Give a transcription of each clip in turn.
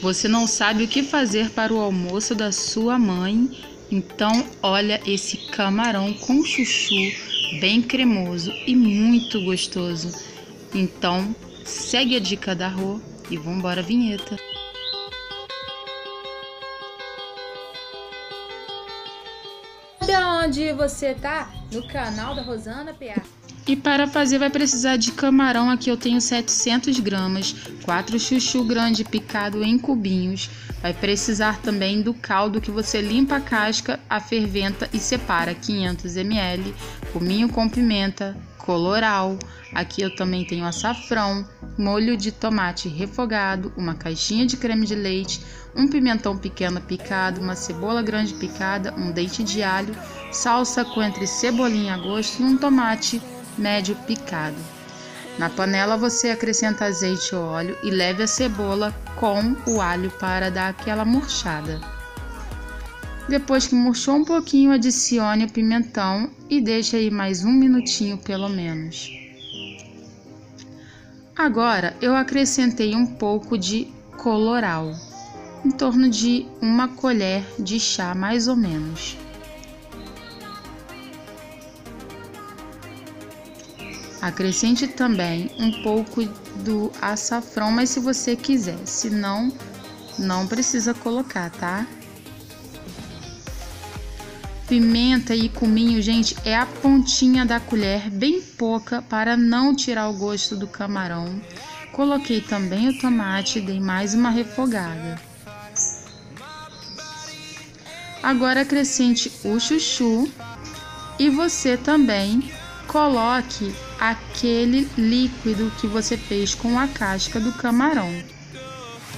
Você não sabe o que fazer para o almoço da sua mãe? Então, olha esse camarão com chuchu, bem cremoso e muito gostoso. Então, segue a dica da Rô e vambora vinheta. Sabe onde você tá? No canal da Rosana PA. E para fazer vai precisar de camarão, aqui eu tenho 700 gramas, 4 chuchu grande picado em cubinhos. Vai precisar também do caldo que você limpa a casca, a ferventa e separa 500 ml, cominho com pimenta, coloral. Aqui eu também tenho açafrão, molho de tomate refogado, uma caixinha de creme de leite, um pimentão pequeno picado, uma cebola grande picada, um dente de alho, salsa com entre cebolinha a gosto e um tomate médio picado. Na panela você acrescenta azeite ou óleo e leve a cebola com o alho para dar aquela murchada. Depois que murchou um pouquinho, adicione o pimentão e deixe aí mais um minutinho pelo menos. Agora eu acrescentei um pouco de coloral, em torno de uma colher de chá mais ou menos. Acrescente também um pouco do açafrão, mas se você quiser, se não, não precisa colocar, tá? Pimenta e cominho, gente, é a pontinha da colher, bem pouca, para não tirar o gosto do camarão. Coloquei também o tomate e dei mais uma refogada. Agora acrescente o chuchu e você também coloque aquele líquido que você fez com a casca do camarão.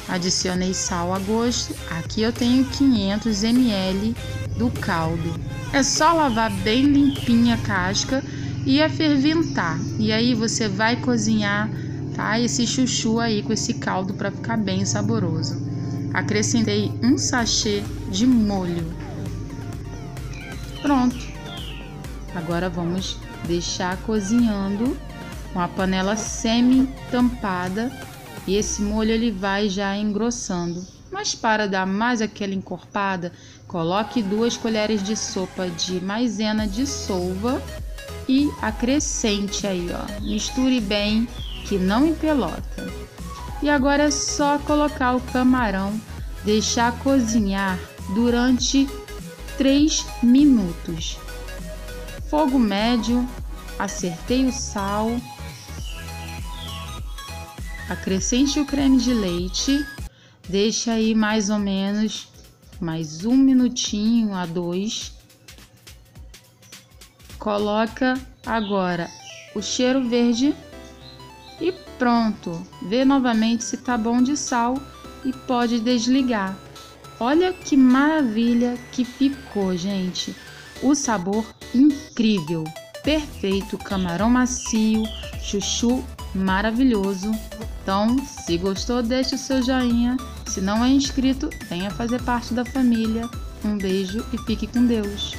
Adicionei sal a gosto. Aqui eu tenho 500 ml do caldo. É só lavar bem limpinha a casca e a ferventar. E aí você vai cozinhar, tá? Esse chuchu aí com esse caldo para ficar bem saboroso. Acrescentei um sachê de molho. Pronto. Agora vamos deixar cozinhando com a panela semi-tampada e esse molho ele vai já engrossando. Mas para dar mais aquela encorpada, coloque duas colheres de sopa de maisena de solva e acrescente aí, ó. Misture bem que não empelota. E agora é só colocar o camarão, deixar cozinhar durante 3 minutos fogo médio, acertei o sal, acrescente o creme de leite, deixa aí mais ou menos mais um minutinho a dois. Coloca agora o cheiro verde e pronto. Vê novamente se tá bom de sal e pode desligar. Olha que maravilha que ficou, gente. O sabor incrível, perfeito, camarão macio, chuchu maravilhoso. Então, se gostou, deixe o seu joinha. Se não é inscrito, venha fazer parte da família. Um beijo e fique com Deus.